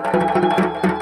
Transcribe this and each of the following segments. Thank you.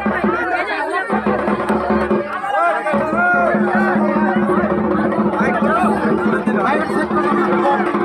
Thank